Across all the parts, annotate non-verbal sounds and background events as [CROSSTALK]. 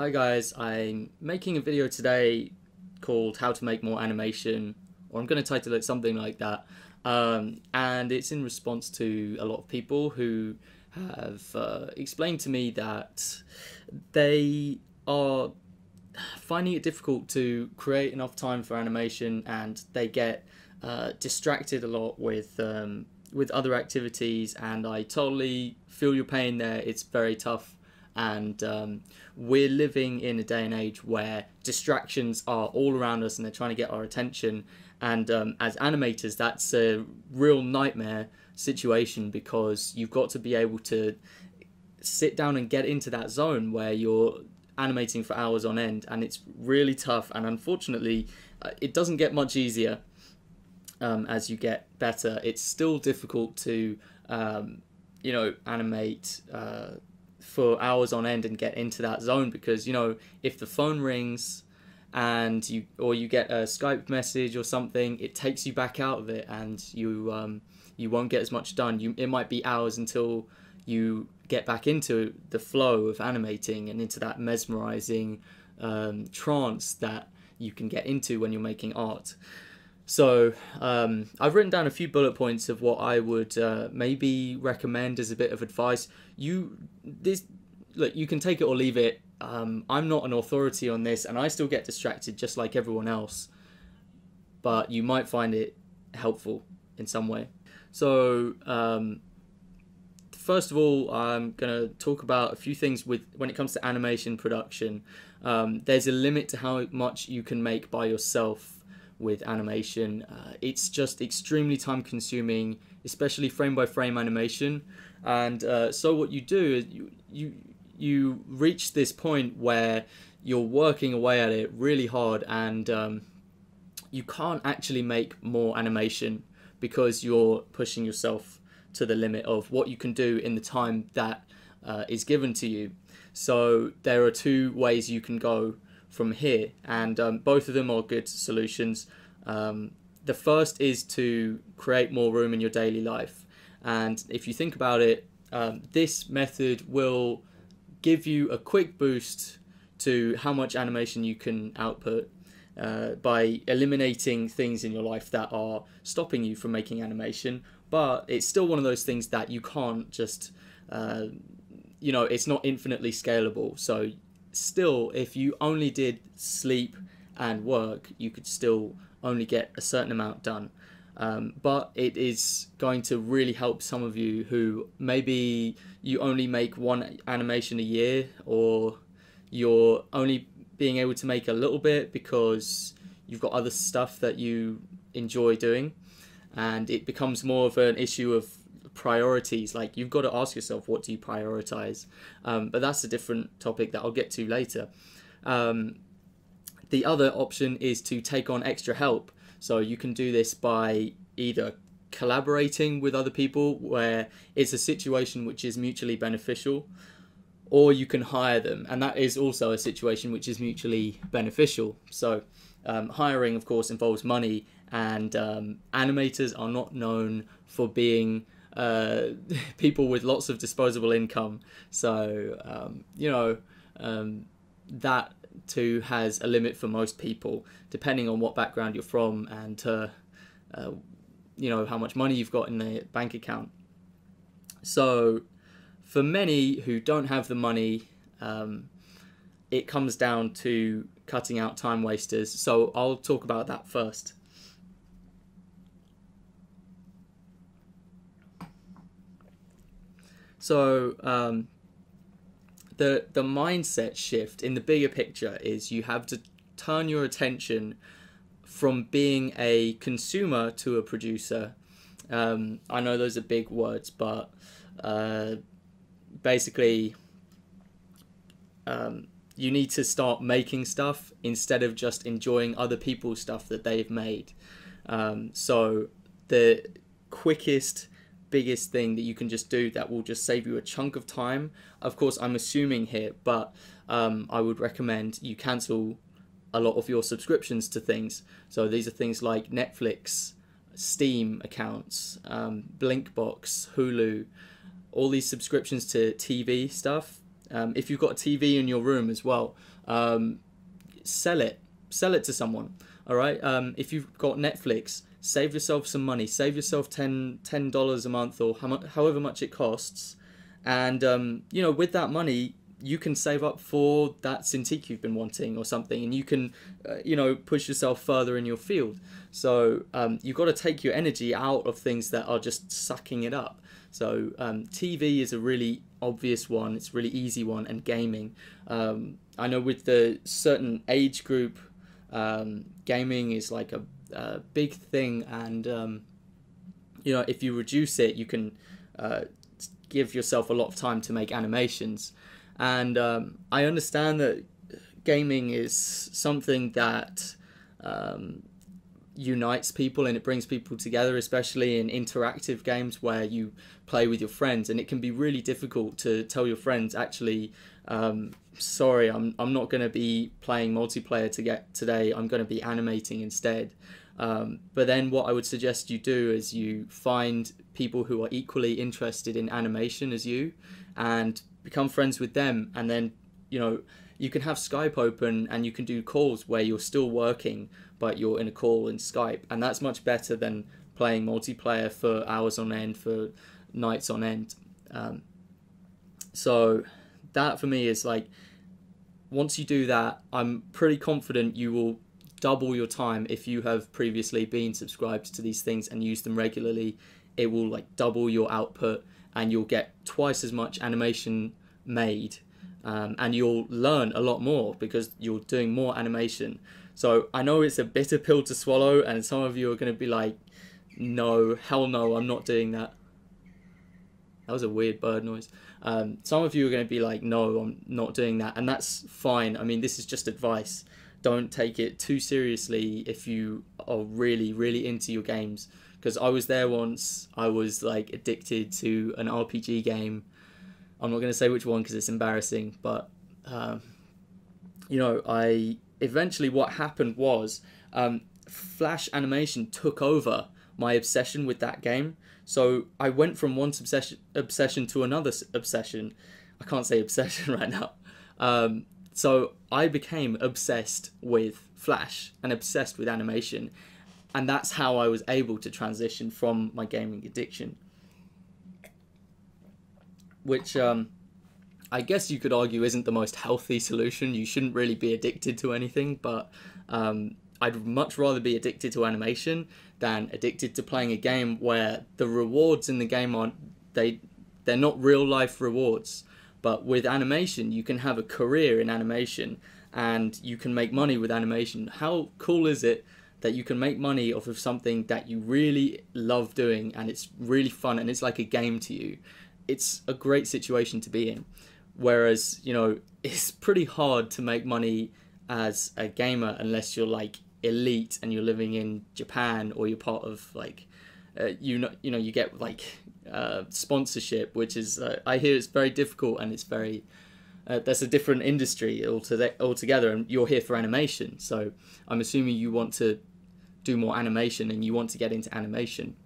Hi guys, I'm making a video today called How to Make More Animation, or I'm going to title it something like that. Um, and it's in response to a lot of people who have uh, explained to me that they are finding it difficult to create enough time for animation and they get uh, distracted a lot with um, with other activities. And I totally feel your pain there. It's very tough and um, we're living in a day and age where distractions are all around us and they're trying to get our attention. And um, as animators that's a real nightmare situation because you've got to be able to sit down and get into that zone where you're animating for hours on end and it's really tough. And unfortunately uh, it doesn't get much easier um, as you get better. It's still difficult to um, you know animate uh, for hours on end and get into that zone because you know if the phone rings and you or you get a Skype message or something, it takes you back out of it and you um, you won't get as much done. You it might be hours until you get back into the flow of animating and into that mesmerizing um, trance that you can get into when you're making art. So um, I've written down a few bullet points of what I would uh, maybe recommend as a bit of advice. You this look, you can take it or leave it. Um, I'm not an authority on this, and I still get distracted just like everyone else. But you might find it helpful in some way. So um, first of all, I'm gonna talk about a few things with when it comes to animation production. Um, there's a limit to how much you can make by yourself with animation. Uh, it's just extremely time consuming, especially frame by frame animation. And uh, so what you do is you, you you reach this point where you're working away at it really hard and um, you can't actually make more animation because you're pushing yourself to the limit of what you can do in the time that uh, is given to you. So there are two ways you can go from here, and um, both of them are good solutions. Um, the first is to create more room in your daily life, and if you think about it, um, this method will give you a quick boost to how much animation you can output uh, by eliminating things in your life that are stopping you from making animation. But it's still one of those things that you can't just, uh, you know, it's not infinitely scalable. So still, if you only did sleep and work, you could still only get a certain amount done. Um, but it is going to really help some of you who maybe you only make one animation a year or you're only being able to make a little bit because you've got other stuff that you enjoy doing and it becomes more of an issue of priorities like you've got to ask yourself what do you prioritize? Um, but that's a different topic that i'll get to later. Um, the other option is to take on extra help. So you can do this by either collaborating with other people where it's a situation which is mutually beneficial or you can hire them and that is also a situation which is mutually beneficial. So um, hiring of course involves money and um, animators are not known for being uh, [LAUGHS] people with lots of disposable income so um, you know um, that too has a limit for most people, depending on what background you're from and uh, uh, you know how much money you've got in the bank account. So, for many who don't have the money, um, it comes down to cutting out time wasters. So I'll talk about that first. So um, the the mindset shift in the bigger picture is you have to turn your attention from being a consumer to a producer. Um, I know those are big words, but uh, basically, um, you need to start making stuff instead of just enjoying other people's stuff that they've made. Um, so the quickest biggest thing that you can just do that will just save you a chunk of time. Of course, I'm assuming here, but um, I would recommend you cancel a lot of your subscriptions to things. So these are things like Netflix, Steam accounts, um, Blinkbox, Hulu, all these subscriptions to TV stuff. Um, if you've got a TV in your room as well, um, sell it. Sell it to someone. All right. Um, if you've got Netflix, save yourself some money. Save yourself 10 dollars a month or however much it costs, and um, you know with that money you can save up for that Cintiq you've been wanting or something, and you can, uh, you know, push yourself further in your field. So um, you've got to take your energy out of things that are just sucking it up. So um, TV is a really obvious one. It's a really easy one, and gaming. Um, I know with the certain age group, um, gaming is like a, a big thing, and um, you know if you reduce it, you can uh, give yourself a lot of time to make animations. And um, I understand that gaming is something that um, unites people and it brings people together, especially in interactive games where you play with your friends. And it can be really difficult to tell your friends, actually, um, sorry, I'm, I'm not going to be playing multiplayer to get today. I'm going to be animating instead. Um, but then what I would suggest you do is you find people who are equally interested in animation as you and become friends with them and then you know you can have Skype open and you can do calls where you're still working but you're in a call in Skype and that's much better than playing multiplayer for hours on end for nights on end um, so that for me is like once you do that I'm pretty confident you will double your time if you have previously been subscribed to these things and use them regularly. It will like double your output and you'll get twice as much animation made um, and you'll learn a lot more because you're doing more animation. So i know it's a bitter pill to swallow and some of you are going to be like no hell no i'm not doing that. That was a weird bird noise um, some of you are going to be like no i'm not doing that and that's fine i mean this is just advice don't take it too seriously if you are really really into your games because I was there once. I was like addicted to an RPG game. I'm not going to say which one because it's embarrassing, but um, you know, I eventually what happened was um, Flash animation took over my obsession with that game. So I went from one obsession obsession to another obsession. I can't say [LAUGHS] obsession right now. Um, so I became obsessed with Flash and obsessed with animation, and that's how I was able to transition from my gaming addiction. Which um, I guess you could argue isn't the most healthy solution. You shouldn't really be addicted to anything, but um, I'd much rather be addicted to animation than addicted to playing a game where the rewards in the game aren't they they're not real life rewards. But with animation, you can have a career in animation and you can make money with animation. How cool is it that you can make money off of something that you really love doing and it's really fun and it's like a game to you, it's a great situation to be in. Whereas, you know, [LAUGHS] it's pretty hard to make money as a gamer unless you're like elite and you're living in Japan or you're part of like uh, you know you know you get like uh, sponsorship which is uh, I hear it's very difficult and it's very uh, that's a different industry altogether and you're here for animation so I'm assuming you want to do more animation and you want to get into animation.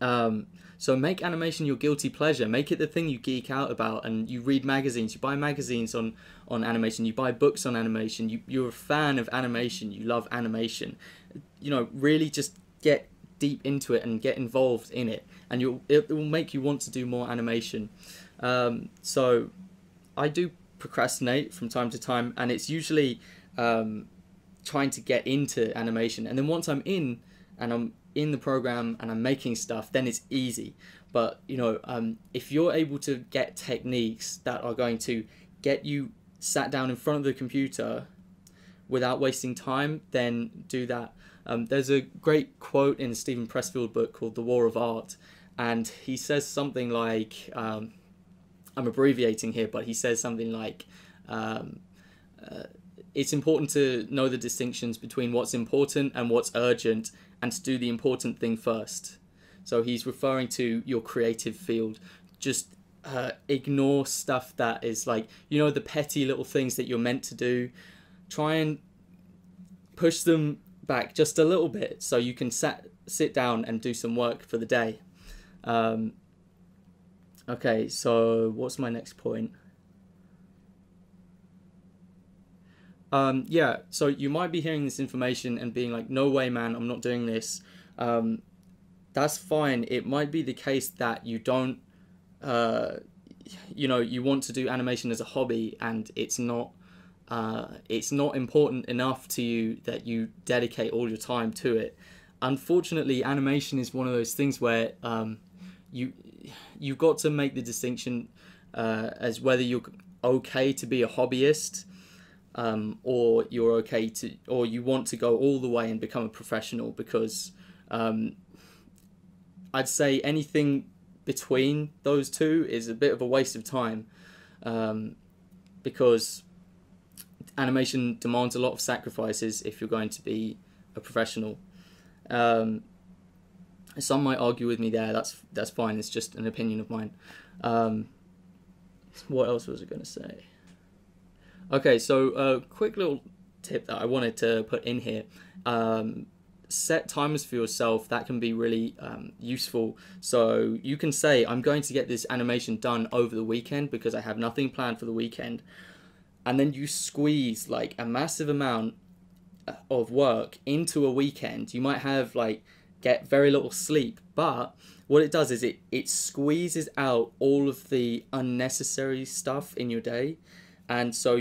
Um, so make animation your guilty pleasure. Make it the thing you geek out about, and you read magazines. You buy magazines on on animation. You buy books on animation. You you're a fan of animation. You love animation. You know, really just get deep into it and get involved in it, and you it, it will make you want to do more animation. Um, so I do procrastinate from time to time, and it's usually um, trying to get into animation. And then once I'm in and I'm in the program and I'm making stuff, then it's easy. But you know, um, if you're able to get techniques that are going to get you sat down in front of the computer without wasting time, then do that. Um, there's a great quote in Steven Pressfield book called The War of Art, and he says something like, um, I'm abbreviating here, but he says something like, um, uh, it's important to know the distinctions between what's important and what's urgent and to do the important thing first. So he's referring to your creative field. Just uh, ignore stuff that is like, you know, the petty little things that you're meant to do. Try and push them back just a little bit so you can sat, sit down and do some work for the day. Um, okay, so what's my next point? Um, yeah, so you might be hearing this information and being like, no way, man, I'm not doing this. Um, that's fine. It might be the case that you don't, uh, you know, you want to do animation as a hobby and it's not. Uh, it's not important enough to you that you dedicate all your time to it. Unfortunately, animation is one of those things where um, you you've got to make the distinction uh, as whether you're okay to be a hobbyist um, or you're okay to or you want to go all the way and become a professional because um, I'd say anything between those two is a bit of a waste of time um, because animation demands a lot of sacrifices if you're going to be a professional. Um, some might argue with me there. That's that's fine. It's just an opinion of mine. Um, what else was I going to say? Okay, so a quick little tip that I wanted to put in here. Um, set timers for yourself that can be really um, useful. So you can say i'm going to get this animation done over the weekend because i have nothing planned for the weekend. And then you squeeze like a massive amount uh, of work into a weekend. You might have like get very little sleep but what it does is it it squeezes out all of the unnecessary stuff in your day. And so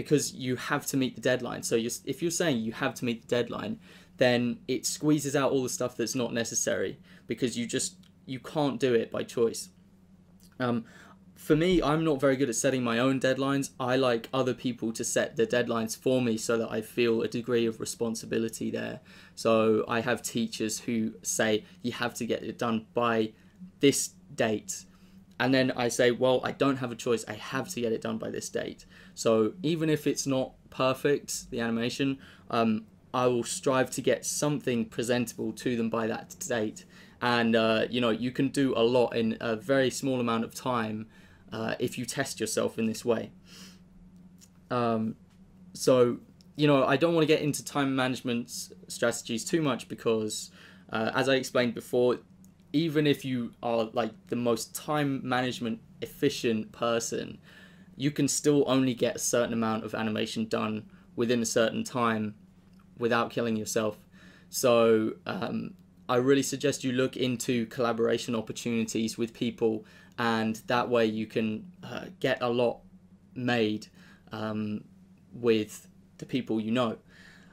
because you have to meet the deadline so you're, if you're saying you have to meet the deadline then it squeezes out all the stuff that's not necessary because you just you can't do it by choice. Um, for me, I'm not very good at setting my own deadlines. I like other people to set the deadlines for me so that I feel a degree of responsibility there. So I have teachers who say you have to get it done by this date. And then I say, well, I don't have a choice. I have to get it done by this date. So even if it's not perfect, the animation, um, I will strive to get something presentable to them by that date. And uh, you know, you can do a lot in a very small amount of time uh, if you test yourself in this way. Um, so you know, I don't want to get into time management strategies too much because, uh, as I explained before, even if you are like the most time management efficient person, you can still only get a certain amount of animation done within a certain time without killing yourself. So um, I really suggest you look into collaboration opportunities with people, and that way you can uh, get a lot made um, with the people you know.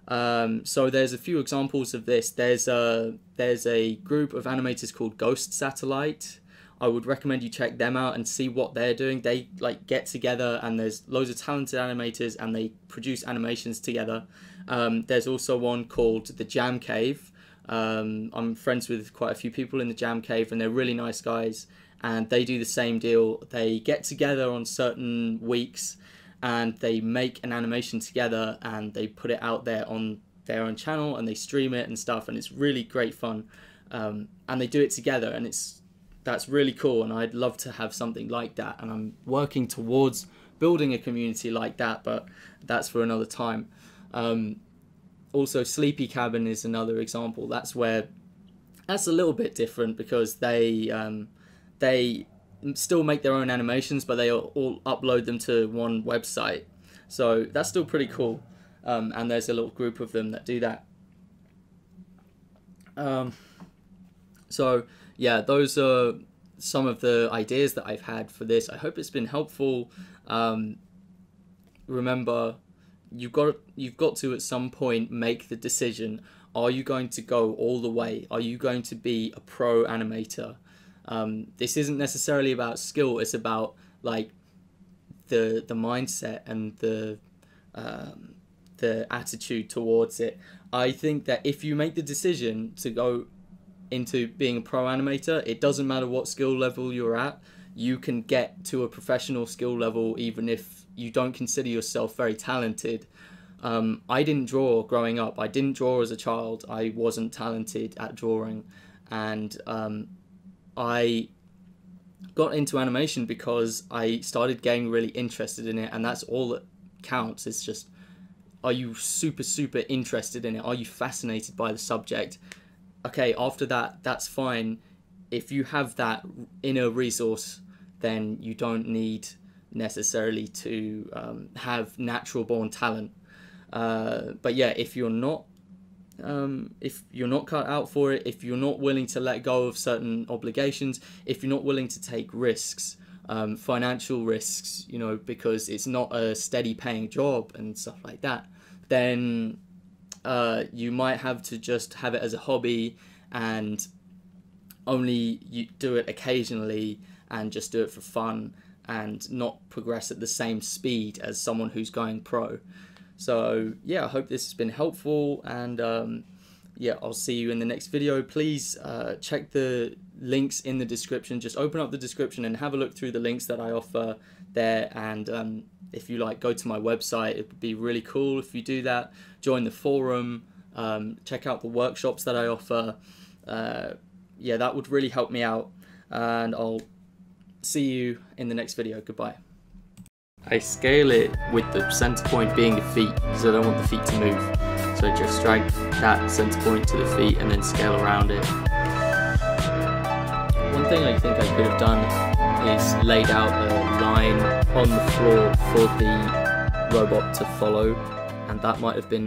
Um, so there's a few examples of this. There's a there's a group of animators called Ghost Satellite. I would recommend you check them out and see what they're doing. They like get together and there's loads of talented animators and they produce animations together. Um, there's also one called the Jam Cave. Um, I'm friends with quite a few people in the Jam Cave, and they're really nice guys. And they do the same deal. They get together on certain weeks, and they make an animation together, and they put it out there on their own channel, and they stream it and stuff. And it's really great fun. Um, and they do it together, and it's that's really cool. And I'd love to have something like that. And I'm working towards building a community like that, but that's for another time. Um, also, Sleepy Cabin is another example. That's where that's a little bit different because they um, they still make their own animations, but they all upload them to one website. So that's still pretty cool. Um, and there's a little group of them that do that. Um, so yeah, those are some of the ideas that I've had for this. I hope it's been helpful. Um, remember, you've got you've got to at some point make the decision are you going to go all the way are you going to be a pro animator um, this isn't necessarily about skill it's about like the the mindset and the um, the attitude towards it i think that if you make the decision to go into being a pro animator it doesn't matter what skill level you're at you can get to a professional skill level even if you don't consider yourself very talented. Um, I didn't draw growing up. I didn't draw as a child. I wasn't talented at drawing, and um, I got into animation because I started getting really interested in it, and that's all that counts. It's just, are you super super interested in it? Are you fascinated by the subject? Okay, after that, that's fine. If you have that inner resource, then you don't need necessarily to um, have natural born talent. Uh, but yeah, if you're not um, if you're not cut out for it, if you're not willing to let go of certain obligations, if you're not willing to take risks, um, financial risks, you know, because it's not a steady paying job and stuff like that, then uh, you might have to just have it as a hobby and only you do it occasionally and just do it for fun and not progress at the same speed as someone who's going pro. So yeah, I hope this has been helpful and um, yeah, I'll see you in the next video. Please uh, check the links in the description. Just open up the description and have a look through the links that I offer there. And um, if you like, go to my website. It would be really cool if you do that. Join the forum. Um, check out the workshops that I offer. Uh, yeah, that would really help me out. And I'll see you in the next video. Goodbye. I scale it with the center point being the feet because I don't want the feet to move. So I just drag that center point to the feet and then scale around it. One thing I think I could have done is laid out a line on the floor for the robot to follow and that might have been